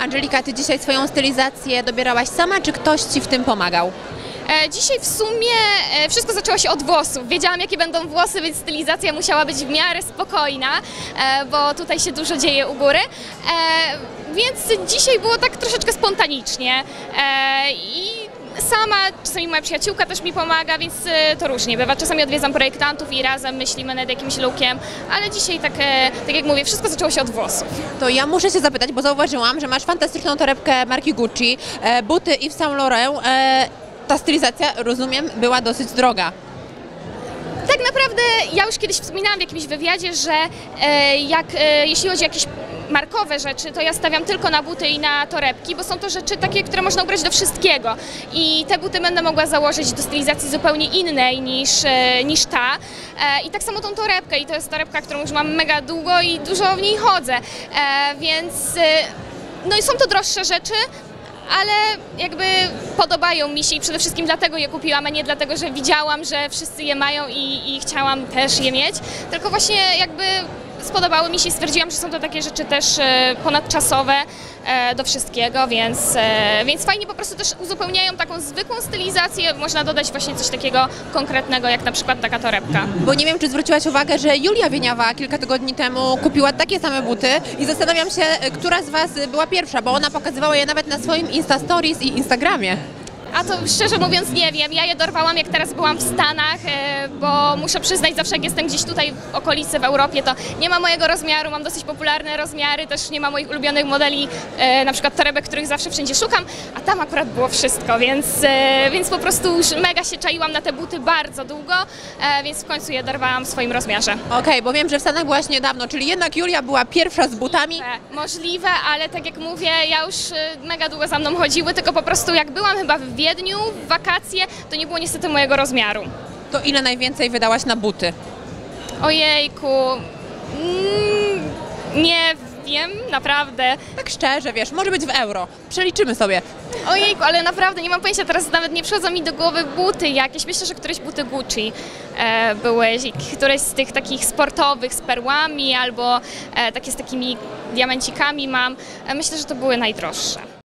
Angelika, ty dzisiaj swoją stylizację dobierałaś sama, czy ktoś ci w tym pomagał? E, Dzisiaj w sumie e, wszystko zaczęło się od włosów. Wiedziałam, jakie będą włosy, więc stylizacja musiała być w miarę spokojna, e, bo tutaj się dużo dzieje u góry. Więc dzisiaj było tak troszeczkę spontanicznie i sama, czasami moja przyjaciółka też mi pomaga, więc e, to różnie bywa. Czasami odwiedzam projektantów i razem myślimy nad jakimś lookiem, ale dzisiaj tak, e, tak jak mówię, wszystko zaczęło się od włosów. To ja muszę się zapytać, bo zauważyłam, że masz fantastyczną torebkę marki Gucci, e, buty Yves Saint Laurent. Ta stylizacja, rozumiem, była dosyć droga. Tak naprawdę ja już kiedyś wspominałam w jakimś wywiadzie, że e, jak, e, jeśli chodzi o jakieś markowe rzeczy, to ja stawiam tylko na buty i na torebki, bo są to rzeczy takie, które można ubrać do wszystkiego. I te buty będę mogła założyć do stylizacji zupełnie innej niż, e, niż ta. E, I tak samo tą torebkę. I to jest torebka, którą już mam mega długo i dużo w niej chodzę. E, więc no i są to droższe rzeczy, ale jakby podobają mi się i przede wszystkim dlatego je kupiłam, a nie dlatego, że widziałam, że wszyscy je mają i, i chciałam też je mieć, tylko właśnie jakby spodobały mi się i stwierdziłam, że są to takie rzeczy też e, ponadczasowe e, do wszystkiego, więc, e, więc fajnie po prostu też uzupełniają taką zwykłą stylizację, można dodać właśnie coś takiego konkretnego, jak na przykład taka torebka. Bo nie wiem, czy zwróciłaś uwagę, że Julia Wieniawa kilka tygodni temu kupiła takie same buty i zastanawiam się, która z Was była pierwsza, bo ona pokazywała je nawet na swoim Insta Stories i Instagramie. A to szczerze mówiąc nie wiem. Ja je dorwałam jak teraz byłam w Stanach, e, bo muszę przyznać, zawsze jak jestem gdzieś tutaj w okolicy w Europie, to nie ma mojego rozmiaru, mam dosyć popularne rozmiary, też nie ma moich ulubionych modeli, e, na przykład torebek, których zawsze wszędzie szukam, a tam akurat było wszystko, więc, e, więc po prostu już mega się czaiłam na te buty bardzo długo, więc w końcu je dorwałam w swoim rozmiarze. Okej, bo wiem, że w Stanach byłaś niedawno, czyli jednak Julia była pierwsza z butami. Możliwe, ale tak jak mówię, ja już mega długo za mną chodziły, tylko po prostu jak byłam chyba w Wiedniu w wakacje, to nie było niestety mojego rozmiaru. To ile najwięcej wydałaś na buty? Ojejku, mm, nie wiem, naprawdę. Tak szczerze, wiesz, może być w euro. Przeliczymy sobie. Ojejku, ale naprawdę nie mam pojęcia, teraz nawet nie przychodzą mi do głowy buty jakieś. Myślę, że któreś buty Gucci e, były, któreś z tych takich sportowych z perłami albo e, takie z takimi diamencikami mam. E, myślę, że to były najdroższe.